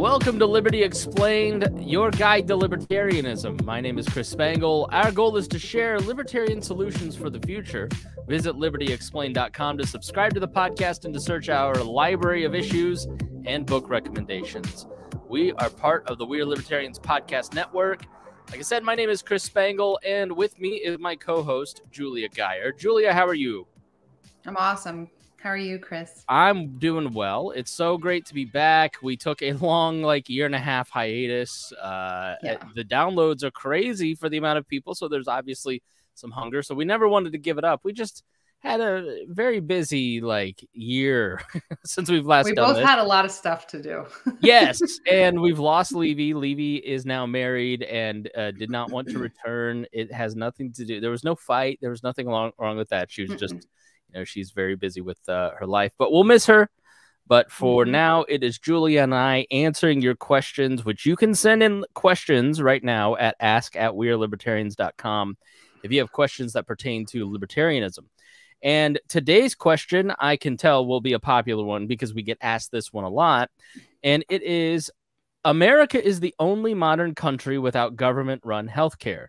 Welcome to Liberty Explained, your guide to libertarianism. My name is Chris Spangle. Our goal is to share libertarian solutions for the future. Visit libertyexplained.com to subscribe to the podcast and to search our library of issues and book recommendations. We are part of the We Are Libertarians podcast network. Like I said, my name is Chris Spangle, and with me is my co host, Julia Geyer. Julia, how are you? I'm awesome. How are you, Chris? I'm doing well. It's so great to be back. We took a long, like, year and a half hiatus. Uh, Yeah. The downloads are crazy for the amount of people. So there's obviously some hunger. So we never wanted to give it up. We just had a very busy, like, year since we've last We both this. had a lot of stuff to do. yes, and we've lost Levy. Levy is now married and uh, did not want to return. It has nothing to do. There was no fight. There was nothing wrong, wrong with that. She was just. You know, she's very busy with uh, her life. But we'll miss her. But for Mhm. now, it is Julia and I answering your questions, which you can send in questions right now at ask at wearelibertarians.com if you have questions that pertain to libertarianism. And today's question, I can tell, will be a popular one because we get asked this one a lot. And it is America is the only modern country without government run healthcare.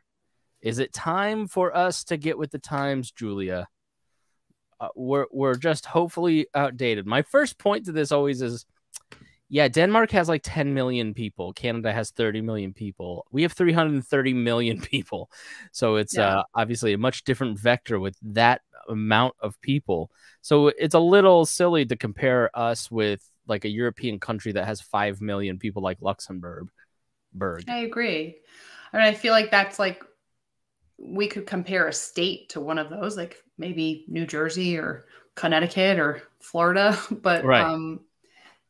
Is it time for us to get with the times, Julia? Uh, we're, we're just hopefully outdated. My first point to this always is yeah, Denmark has like 10 million people. Canada has 30 million people. We have 330 million people. So it's Yeah. uh, obviously a much different vector with that amount of people. So it's a little silly to compare us with like a European country that has 5 million people like Luxembourg. Berg. I agree. I mean, I feel like that's like we could compare a state to one of those, like maybe New Jersey or Connecticut or Florida, but Right. um,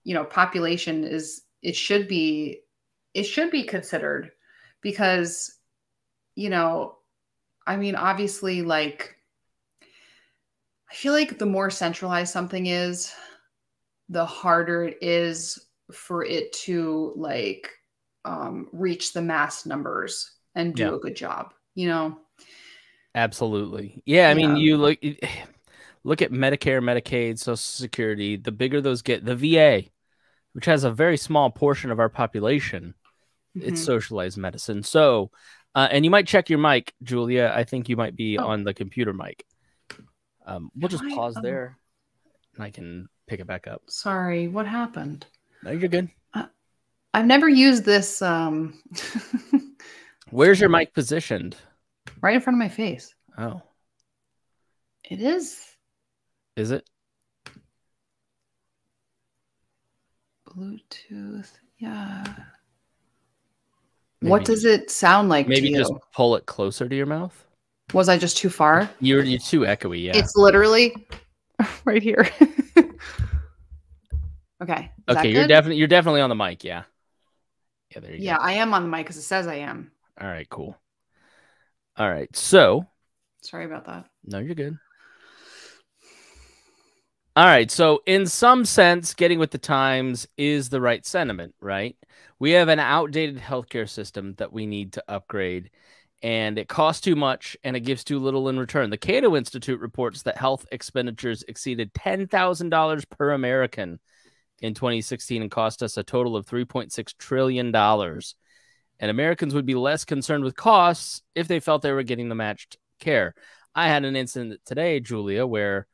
you know, population is it should be it should be considered because you know, I mean, obviously, like I feel like the more centralized something is, the harder it is for it to like um, reach the mass numbers and do Yeah. a good job. You know, Absolutely. Yeah, I mean, Yeah. you look look at Medicare, Medicaid, Social Security, the bigger those get, the VA, which has a very small portion of our population, it's Mhm. socialized medicine. So, uh, and you might check your mic, Julia. I think you might be Oh. on the computer mic. Um, we'll just I? pause Oh. there and I can pick it back up. sorry, what happened? No, you're good. I've never used this um, Where's your mic positioned? Right in front of my face. Oh, It is is it? Bluetooth. Yeah. Maybe- what does it sound like Maybe just pull it closer to your mouth. Was I just too far? You're, you're too echoey. Yeah. It's literally right here. okay. Is okay. You're definitely you're definitely on the mic. Yeah. Yeah. There you go. Yeah, I am on the mic because it says I am. All right, cool. All right. So, Sorry about that. no, you're good. All right. So, in some sense, getting with the times is the right sentiment, right? We have an outdated healthcare system that we need to upgrade, and it costs too much and it gives too little in return. The Cato Institute reports that health expenditures exceeded $10,000 per American in 2016 and cost us a total of $3.6 trillion. And Americans would be less concerned with costs if they felt they were getting the matched care. I had an incident today, Julia, where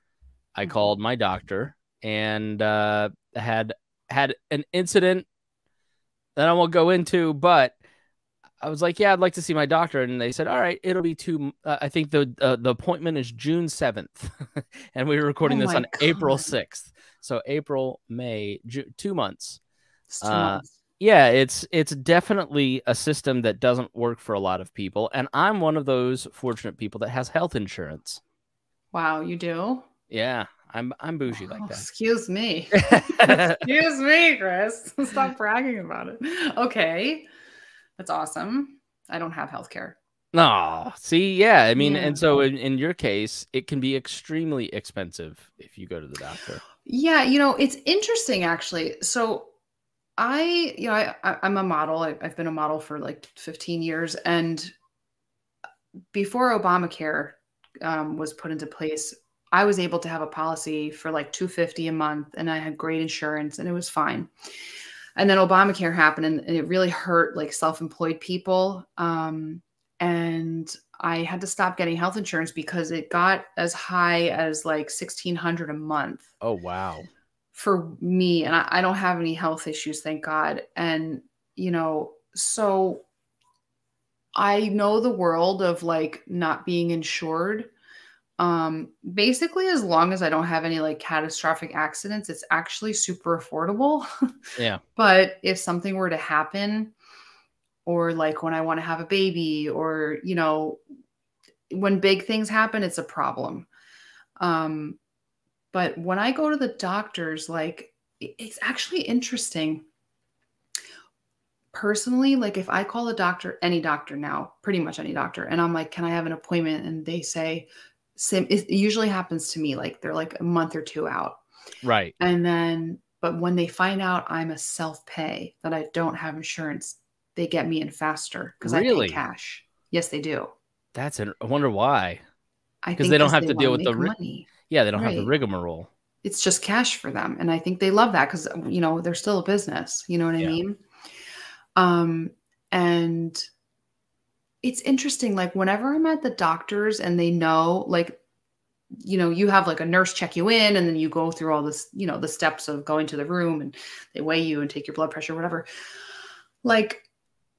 I Mhm. called my doctor and uh, had had an incident that I won't go into, but I was like, "Yeah, I'd like to see my doctor," and they said, "All right, it'll be two. Uh, I think the uh, the appointment is June seventh, and we were recording Oh this on April sixth, so April, May, Ju- two months. Two Uh, months. Yeah, it's it's definitely a system that doesn't work for a lot of people, and I'm one of those fortunate people that has health insurance. Wow, you do? Yeah, I'm I'm bougie like Oh, that. excuse me. excuse me, Chris. Stop bragging about it. Okay. That's awesome. I don't have health care. no, see, yeah, I mean, Yeah. and so in, in your case, it can be extremely expensive if you go to the doctor. Yeah, you know, it's interesting actually. So I, you know, I, I I'm a model. I, I've been a model for like 15 years, and before Obamacare um, was put into place, I was able to have a policy for like 250 a month, and I had great insurance, and it was fine. and then Obamacare happened and, and it really hurt like self-employed people. Um, and I had to stop getting health insurance because it got as high as like 1600 a month. Oh, wow. For me. And I, I don't have any health issues, thank God. And, you know, so I know the world of like not being insured. Um, basically, as long as I don't have any like catastrophic accidents, it's actually super affordable. Yeah. but if something were to happen, or like when I want to have a baby, or you know, when big things happen, it's a problem. Um, but when I go to the doctors, like it's actually interesting personally, like if I call a doctor, any doctor now, pretty much any doctor, and I'm like, can I have an appointment? And they say, same, it usually happens to me, like they're like a month or two out. Right. And then, but when they find out I'm a self pay, that I don't have insurance, they get me in faster because Really? I pay cash. Yes, they do. That's an, I wonder why. I 'Cause think they don't have to wanna deal with the money. Yeah, they don't have the rigmarole. It's just cash for them, and I think they love that because you know they're still a business. You know what Yeah. I mean? Um, and it's interesting. Like whenever I'm at the doctor's and they know, like, you know, you have like a nurse check you in, and then you go through all this, you know, the steps of going to the room, and they weigh you and take your blood pressure, whatever. Like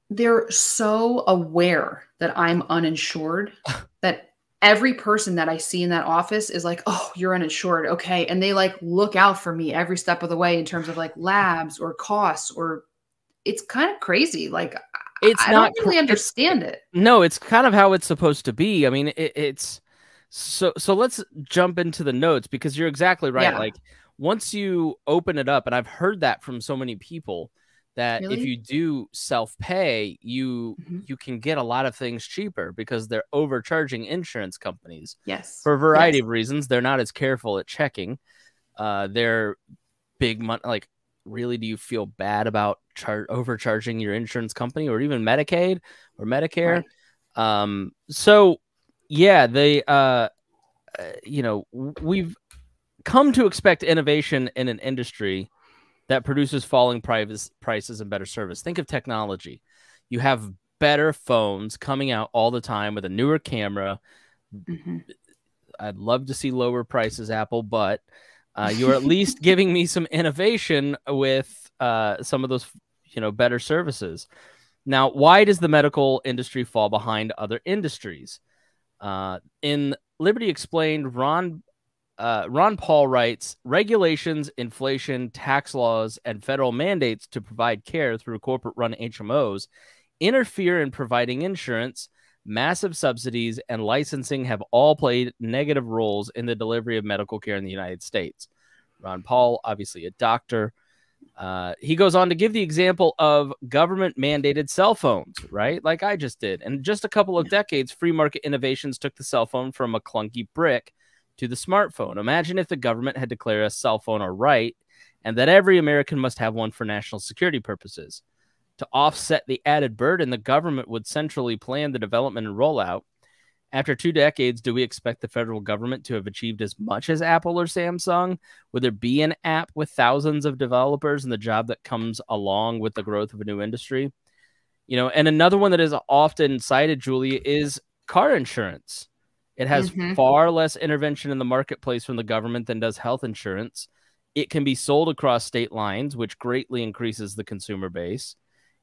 they're so aware that I'm uninsured that every person that I see in that office is like, oh, you're uninsured. Okay. And they like look out for me every step of the way in terms of like labs or costs or it's kind of crazy. Like It's I not don't really understand it. No, it's kind of how it's supposed to be. I mean, it, it's so so let's jump into the notes because you're exactly right. Yeah. Like once you open it up and I've heard that from so many people that if you do self-pay, you Mhm. you can get a lot of things cheaper because they're overcharging insurance companies Yes. for a variety Yes. of reasons. They're not as careful at checking. Uh, they're big money. Like, really, do you feel bad about char- overcharging your insurance company or even Medicaid or Medicare? Right. Um, so yeah, they, uh, uh, you know, we've come to expect innovation in an industry that produces falling prices, prices and better service. Think of technology. You have better phones coming out all the time with a newer camera, Mhm. I'd love to see lower prices, Apple, but uh, you're at least giving me some innovation with uh, some of those, you know, better services. Now, why does the medical industry fall behind other industries? Uh, in Liberty Explained, Ron uh, Ron Paul writes regulations, inflation, tax laws, and federal mandates to provide care through corporate run HMOs interfere in providing insurance. Massive subsidies and licensing have all played negative roles in the delivery of medical care in the United States. Ron Paul, obviously a doctor, uh, he goes on to give the example of government mandated cell phones, right? Like I just did. And just a couple of decades, free market innovations took the cell phone from a clunky brick to the smartphone. Imagine if the government had declared a cell phone a right and that every American must have one for national security purposes. To offset the added burden, the government would centrally plan the development and rollout. After two decades, do we expect the federal government to have achieved as much as Apple or Samsung? Would there be an app with thousands of developers and the job that comes along with the growth of a new industry? You know, and another one that is often cited, Julia, is car insurance. It has Mhm. far less intervention in the marketplace from the government than does health insurance. It can be sold across state lines, which greatly increases the consumer base.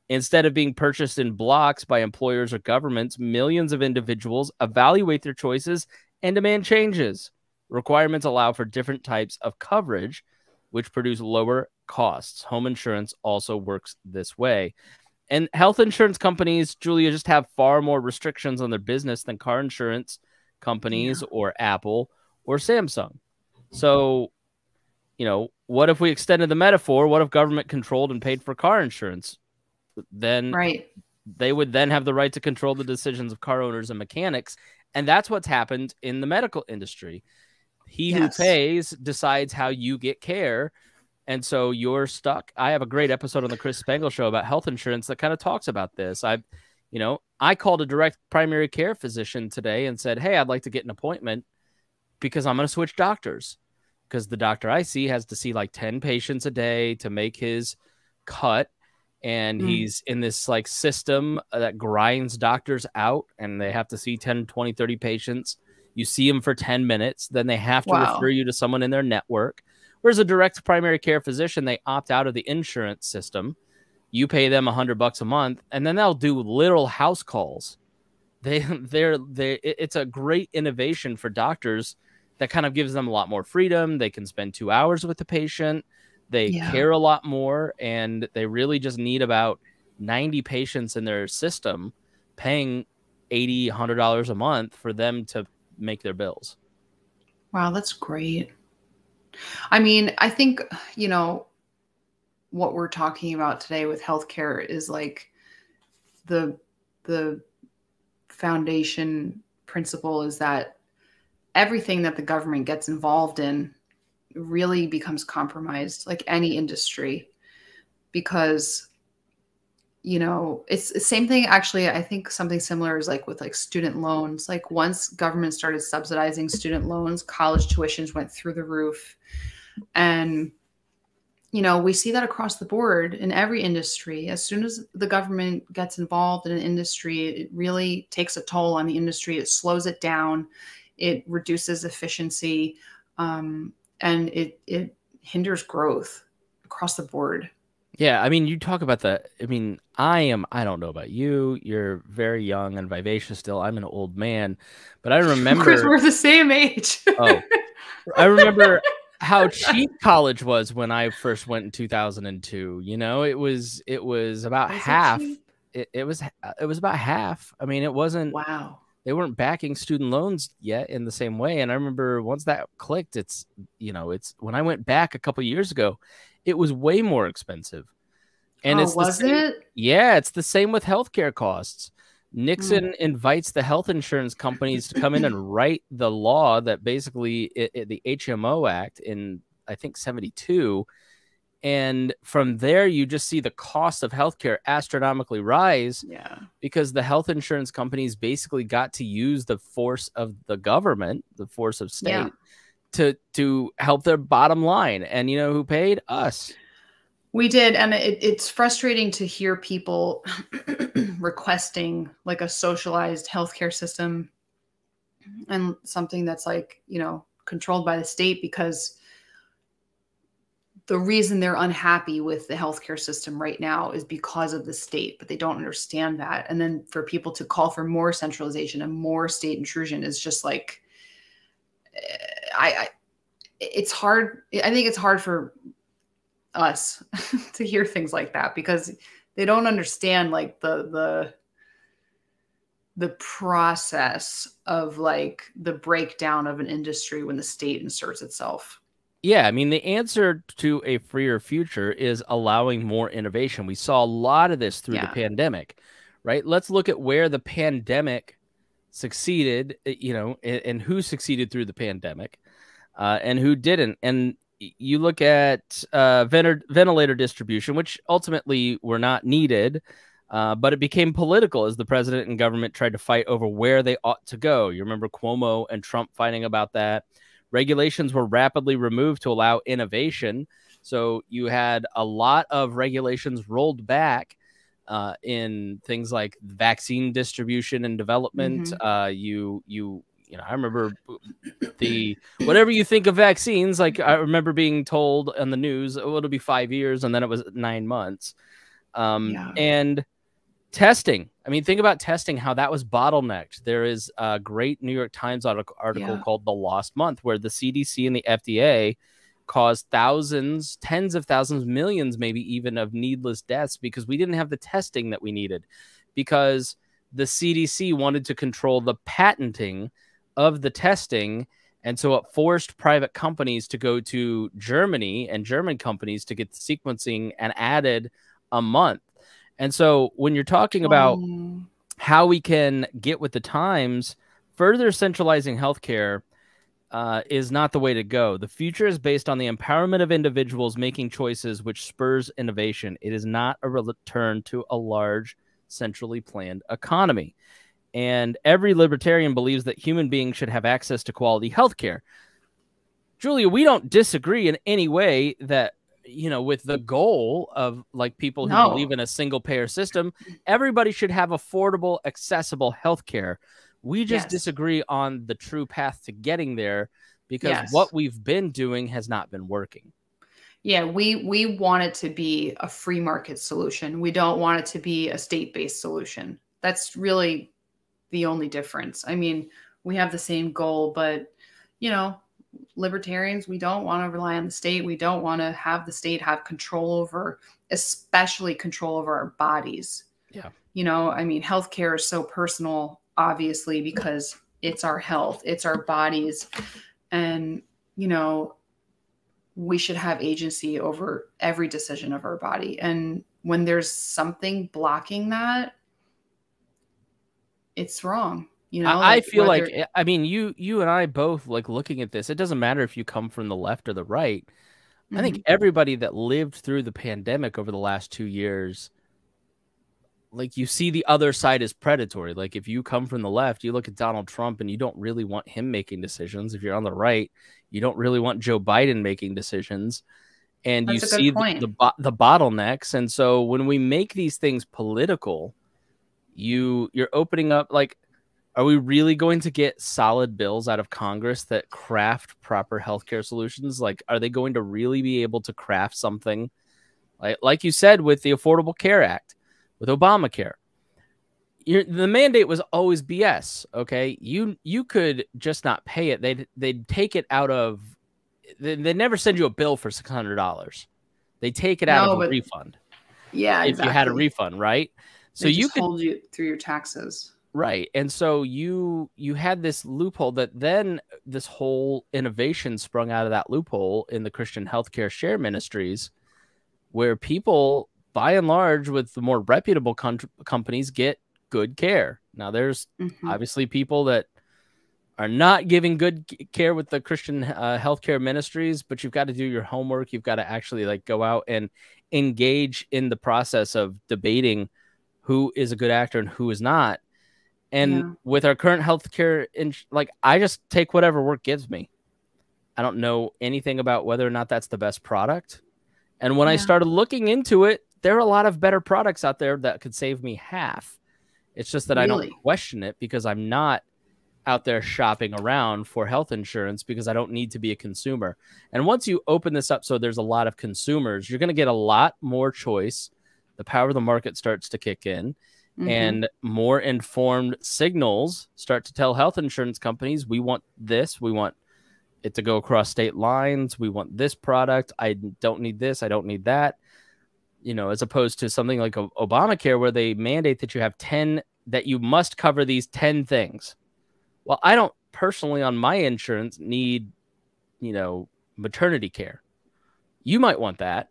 Instead of being purchased in blocks by employers or governments, millions of individuals evaluate their choices and demand changes. Requirements allow for different types of coverage, which produce lower costs. Home insurance also works this way. And health insurance companies, Julia, just have far more restrictions on their business than car insurance companies or Apple or Samsung. So, you know, what if we extended the metaphor? What if government controlled and paid for car insurance? Then Right. they would then have the right to control the decisions of car owners and mechanics. And that's what's happened in the medical industry. He Yes. who pays decides how you get care. And so you're stuck. I have a great episode on the Chris Spangle show about health insurance that kind of talks about this. I, you know, I called a direct primary care physician today and said, Hey, I'd like to get an appointment because I'm going to switch doctors. Because the doctor I see has to see like 10 patients a day to make his cut and Mm. he's in this like system that grinds doctors out and they have to see 10 20 30 patients you see them for 10 minutes then they have to Wow. refer you to someone in their network whereas a direct primary care physician they opt out of the insurance system you pay them a 100 bucks a month and then they'll do literal house calls they they're they it's a great innovation for doctors that kind of gives them a lot more freedom they can spend two hours with the patient they Yeah. care a lot more and they really just need about 90 patients in their system paying 80 100 dollars a month for them to make their bills Wow, that's great. I mean, I think, you know, what we're talking about today with healthcare is like the the foundation principle is that everything that the government gets involved in really becomes compromised like any industry because you know it's the same thing actually i think something similar is like with like student loans. Like once government started subsidizing student loans college tuitions went through the roof. And you know we see that across the board in every industry. As soon as the government gets involved in an industry it really takes a toll on the industry. It slows it down. It reduces efficiency um, and it it hinders growth across the board. Yeah i mean you talk about the i mean i am i don't know about you. You're very young and vivacious still. I'm an old man but i remember Chris, we're the same age. Oh. I remember how cheap college was when I first went in 2002. You know, it was it was about Was half. cheap? It, it was uh, it was about half. I mean, it wasn't wow they weren't backing student loans yet in the same way. And I remember once that clicked, it's you know, it's when I went back a couple years ago, it was way more expensive. And oh, it's was same- it yeah, it's the same with healthcare costs. Nixon hmm. invites the health insurance companies to come in and write the law that basically it, it- the HMO Act in I think 72 and from there you just see the cost of healthcare astronomically rise yeah because the health insurance companies basically got to use the force of the government, the force of state Yeah. to to help their bottom line. And you know who paid? Us. We did, and it, it's frustrating to hear people requesting like a socialized healthcare system and something that's like you know controlled by the state because the reason they're unhappy with the healthcare system right now is because of the state, but they don't understand that. And then for people to call for more centralization and more state intrusion is just like, eh, I, I it's hard. I think it's hard for us to hear things like that because they don't understand like the the the process of like the breakdown of an industry when the state inserts itself. Yeah, I mean the answer to a freer future is allowing more innovation. We saw a lot of this through Yeah. the pandemic, right? Let's look at where the pandemic succeeded, uh, you know, and, and who succeeded through the pandemic, uh, and who didn't. And you look at uh, ventilator distribution, which ultimately were not needed, uh, but it became political as the president and government tried to fight over where they ought to go. You remember Cuomo and Trump fighting about that. Regulations were rapidly removed to allow innovation. So you had a lot of regulations rolled back uh, in things like vaccine distribution and development. Uh, you you you know I remember the whatever you think of vaccines. Like I remember being told on the news, oh, it'll be five years, and then it was nine months. Um, Yeah. And testing. I mean, think about testing, how that was bottlenecked. There is a great New York Times article, article Yeah. called The Lost Month, where the CDC and the FDA caused thousands, tens of thousands, millions, maybe even of needless deaths because we didn't have the testing that we needed. Because the CDC wanted to control the patenting of the testing. And so it forced private companies to go to Germany and German companies to get the sequencing and added a month. And so when you're talking about Um, how we can get with the times, further centralizing healthcare uh, is not the way to go. The future is based on the empowerment of individuals making choices which spurs innovation. It is not a return to a large, centrally planned economy. And every libertarian believes that human beings should have access to quality healthcare. Julia, we don't disagree in any way that you know, with the goal of like people who No. believe in a single payer system, everybody should have affordable, accessible health care. We just Yes. disagree on the true path to getting there because Yes. what we've been doing has not been working. Yeah, we we want it to be a free market solution. We don't want it to be a state-based solution. That's really the only difference. I mean, we have the same goal, but you know, libertarians, we don't want to rely on the state. We don't want to have the state have control over, especially control over our bodies. Yeah. You know, I mean, healthcare is so personal, obviously, because it's our health, it's our bodies. And, you know, we should have agency over every decision of our body. And when there's something blocking that, it's wrong. You know, I, I feel whether- like eh, I mean you you and I both like looking at this. It doesn't matter if you come from the left or the right. I think Mhm. everybody that lived through the pandemic over the last two years, like you see the other side is predatory. Like if you come from the left, you look at Donald Trump and you don't really want him making decisions. If you're on the right, you don't really want Joe Biden making decisions. And you That's good see the, the the bottlenecks. And so when we make these things political, you you're opening up like are we really going to get solid bills out of Congress that craft proper healthcare solutions? Like, are they going to really be able to craft something like, like you said with the Affordable Care Act, with Obamacare? Your, the mandate was always BS. Okay, you you could just not pay it. They'd they'd take it out of. They, they never send you a bill for six hundred dollars. They take it out No, of a refund yeah, if you had a refund, right? So you could hold you through your taxes. Right. And so you you had this loophole that then this whole innovation sprung out of that loophole in the Christian healthcare share ministries where people by and large with the more reputable con- companies get good care. Now there's Mhm. obviously people that are not giving good care with the Christian uh, healthcare ministries, but you've got to do your homework. You've got to actually like go out and engage in the process of debating who is a good actor and who is not. And Yeah. with our current healthcare, in, like I just take whatever work gives me. I don't know anything about whether or not that's the best product. And when I started looking into it, there are a lot of better products out there that could save me half. It's just that I don't question it because I'm not out there shopping around for health insurance because I don't need to be a consumer. And once you open this up so there's a lot of consumers, you're going to get a lot more choice. The power of the market starts to kick in Mhm. and more informed signals start to tell health insurance companies we want this. We want it to go across state lines. We want this product. I don't need this. I don't need that. You know as opposed to something like obamacare where they mandate that you have 10 that you must cover these 10 things. Well i don't personally on my insurance need you know maternity care. You might want that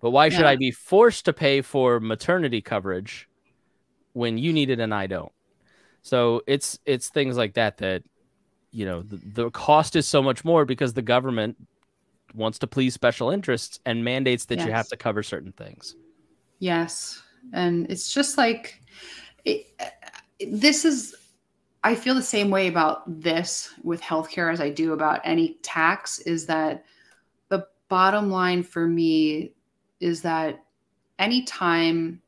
but why should Yeah. i be forced to pay for maternity coverage when you need it and I don't. So it's it's things like that that you know the, the cost is so much more because the government wants to please special interests and mandates that you have to cover certain things. Yes. And it's just like it, this is I feel the same way about this with healthcare as I do about any tax is that the bottom line for me is that anytime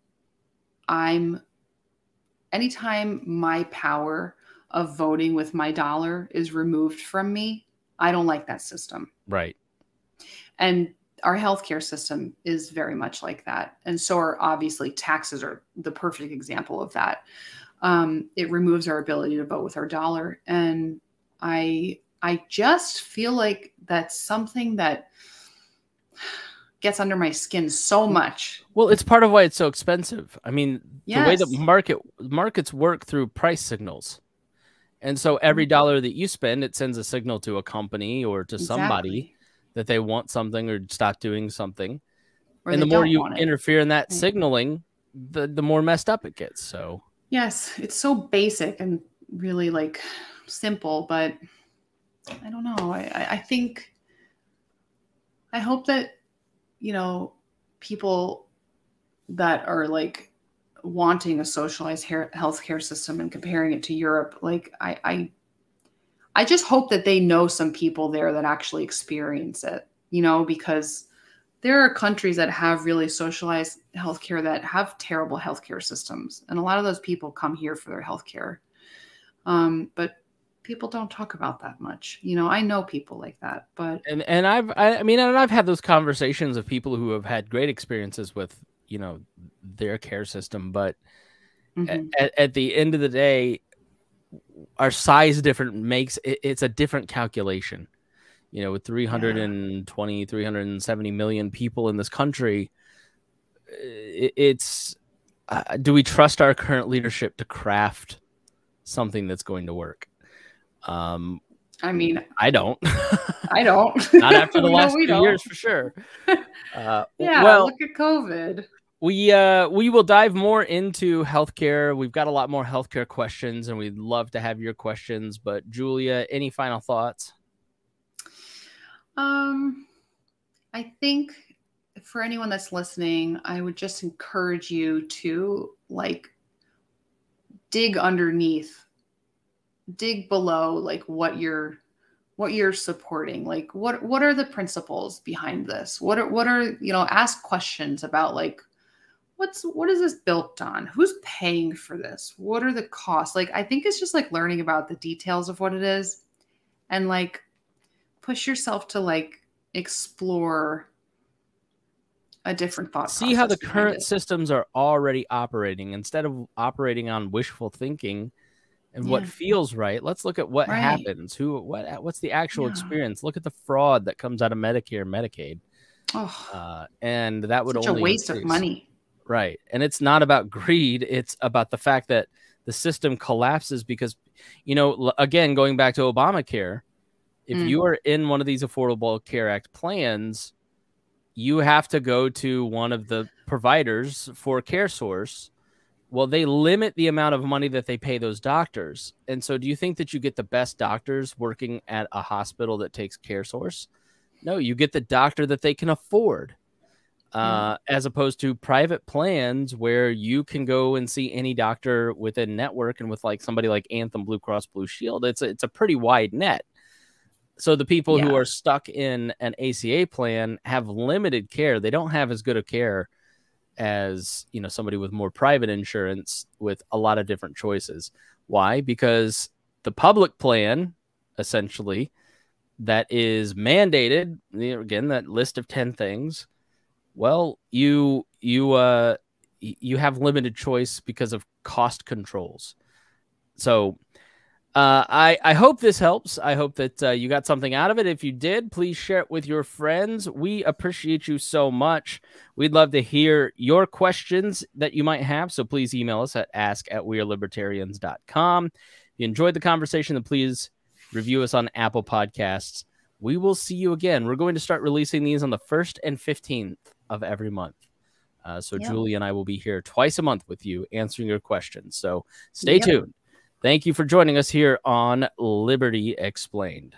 I'm anytime my power of voting with my dollar is removed from me, I don't like that system. Right. And our healthcare system is very much like that. And so are obviously taxes are the perfect example of that. Um, it removes our ability to vote with our dollar. And I I just feel like that's something that gets under my skin so much. Well, it's part of why it's so expensive. I mean, the way that market markets work through price signals. And so every Mm-hmm. dollar that you spend, it sends a signal to a company or to somebody that they want something or stop doing something. Or and the more you interfere in that Right. signaling, the the more messed up it gets. So Yes, it's so basic and really like simple, but I don't know. I, I think I hope that you know people that are like wanting a socialized healthcare system and comparing it to Europe, like I, I I just hope that they know some people there that actually experience it, you know, because there are countries that have really socialized healthcare that have terrible healthcare systems, and a lot of those people come here for their healthcare. Um, but people don't talk about that much. You know, I know people like that, but and and I've I, I mean, and I've had those conversations of people who have had great experiences with you know their care system, but mm-hmm. at, at the end of the day, our size different makes it, it's a different calculation you know with 320 yeah. 370 million people in this country it, it's uh, do we trust our current leadership to craft something that's going to work um i mean i don't i don't not after the last no, few years for sure uh, yeah well look at covid we uh we will dive more into healthcare. We've got a lot more healthcare questions, and we'd love to have your questions. But Julia, any final thoughts? Um, I think for anyone that's listening, I would just encourage you to like dig underneath, dig below, like what you're what you're supporting like what what are the principles behind this? What are what are you know ask questions about like what's what is this built on? Who's paying for this? What are the costs? Like i think it's just like learning about the details of what it is and like push yourself to like explore a different thought see how the current systems are already operating. Instead of operating on wishful thinking and yeah. what feels right let's look at what right. happens who what what's the actual yeah. experience look at the fraud that comes out of medicare medicaid oh, uh, and that would Such only a waste increase. of money Right. And it's not about greed, it's about the fact that the system collapses because, you know, again, going back to Obamacare, if mm. you are in one of these Affordable Care Act plans, you have to go to one of the providers for CareSource. Well, they limit the amount of money that they pay those doctors. And so, do you think that you get the best doctors working at a hospital that takes CareSource? No, you get the doctor that they can afford uh, as opposed to private plans where you can go and see any doctor within network and with like somebody like Anthem Blue Cross Blue Shield, it's a, it's a pretty wide net. So the people yeah. who are stuck in an ACA plan have limited care. They don't have as good a care as you know somebody with more private insurance with a lot of different choices. Why? Because the public plan essentially that is mandated again that list of 10 things well, you you uh you have limited choice because of cost controls. So uh, I, I hope this helps. I hope that uh, you got something out of it. If you did, please share it with your friends. We appreciate you so much. We'd love to hear your questions that you might have. So please email us at ask at wearelibertarians.com. If you enjoyed the conversation, then please review us on Apple Podcasts. We will see you again. We're going to start releasing these on the 1st and 15th of every month. Uh, so yep. Julie and I will be here twice a month with you answering your questions. So stay yep. tuned. Thank you for joining us here on Liberty Explained.